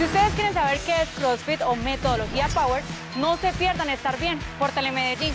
Si ustedes quieren saber qué es CrossFit o metodología Power, no se pierdan estar bien por Telemedellín.